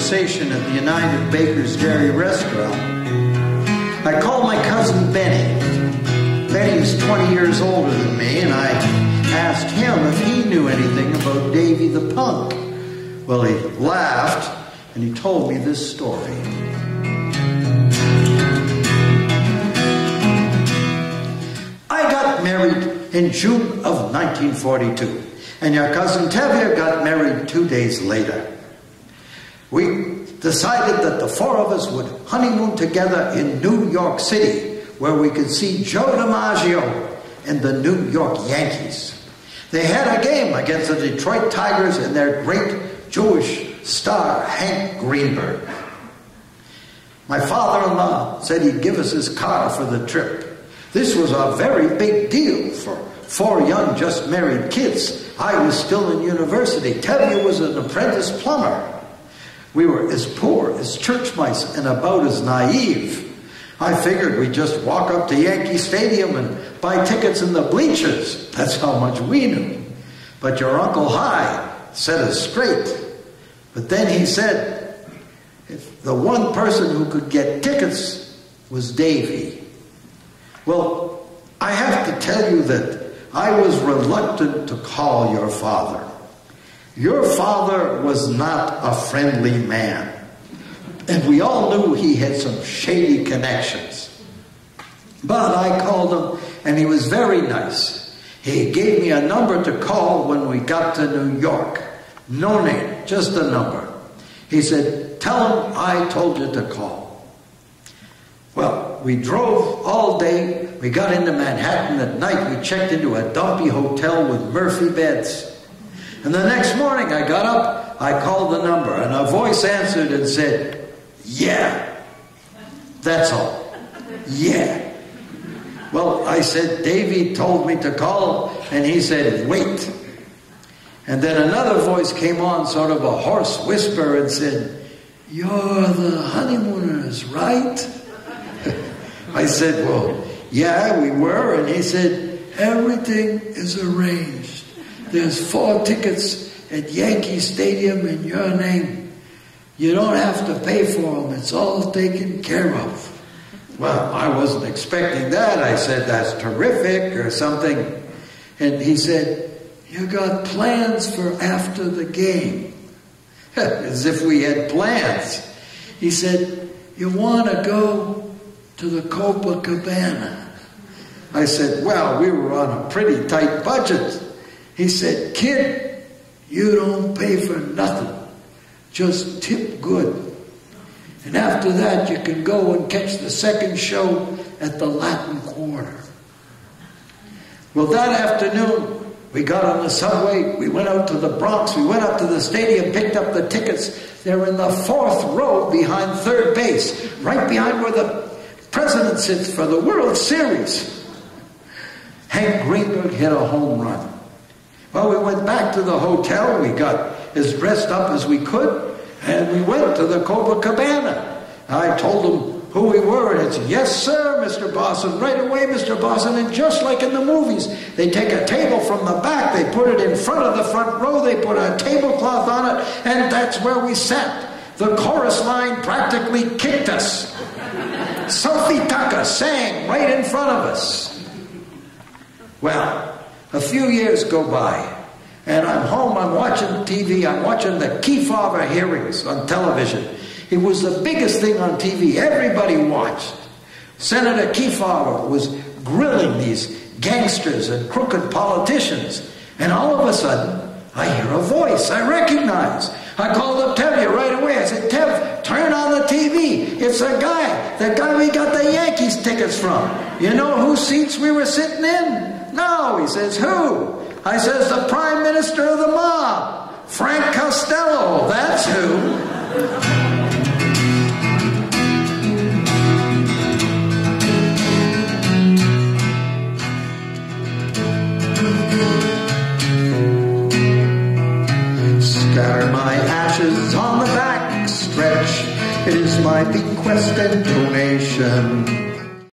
conversation at the United Bakers Dairy restaurant, I called my cousin Benny. Benny's 20 years older than me, and I asked him if he knew anything about Davy the Punk. Well, he laughed and he told me this story. I got married in June of 1942, and your cousin Tevye got married two days later. We decided that the four of us would honeymoon together in New York City, where we could see Joe DiMaggio and the New York Yankees. They had a game against the Detroit Tigers and their great Jewish star, Hank Greenberg. My father in law said he'd give us his car for the trip. This was a very big deal for four young, just married kids. I was still in university. Tevye was an apprentice plumber. We were as poor as church mice and about as naive. I figured we'd just walk up to Yankee Stadium and buy tickets in the bleachers. That's how much we knew. But your Uncle Hy set us straight. But then he said, if the one person who could get tickets was Davy. Well, I have to tell you that I was reluctant to call your father. Your father was not a friendly man. And we all knew he had some shady connections. But I called him, and he was very nice. He gave me a number to call when we got to New York. No name, just a number. He said, Tell him I told you to call. Well, we drove all day. We got into Manhattan at night. We checked into a dumpy hotel with Murphy beds. And the next morning I got up, I called the number, and a voice answered and said, Yeah. That's all. Yeah. Well, I said, Davy told me to call, and he said, Wait. And then another voice came on, sort of a hoarse whisper, and said, You're the honeymooners, right? I said, Well, yeah, we were. And he said, Everything is arranged. There's four tickets at Yankee Stadium in your name. You don't have to pay for them. It's all taken care of. Well, I wasn't expecting that. I said, that's terrific or something. And he said, you got plans for after the game. As if we had plans. He said, you want to go to the Copacabana? I said, well, we were on a pretty tight budget. He said, Kid, you don't pay for nothing. Just tip good. And after that, you can go and catch the second show at the Latin Quarter. Well, that afternoon, we got on the subway, we went out to the Bronx, we went up to the stadium, picked up the tickets. They're in the fourth row behind third base, right behind where the president sits for the World Series. Hank Greenberg hit a home run. Well, we went back to the hotel. We got as dressed up as we could, and we went to the Copacabana. I told them who we were, and it's yes, sir, Mr. Bossin, right away, Mr. Bossin. And just like in the movies, they take a table from the back, they put it in front of the front row, they put a tablecloth on it, and that's where we sat. The chorus line practically kicked us. Sophie Tucker sang right in front of us. Well, a few years go by, and I'm home, I'm watching TV, I'm watching the Kefauver hearings on television. It was the biggest thing on TV. Everybody watched. Senator Kefauver was grilling these gangsters and crooked politicians. And all of a sudden, I hear a voice I recognize. I called up Tevye right away. I said, Tev, on the TV. It's a guy, the guy we got the Yankees tickets from. You know whose seats we were sitting in? No, he says, who? I says, the Prime Minister of the mob, Frank Costello. That's who. My bequest and donation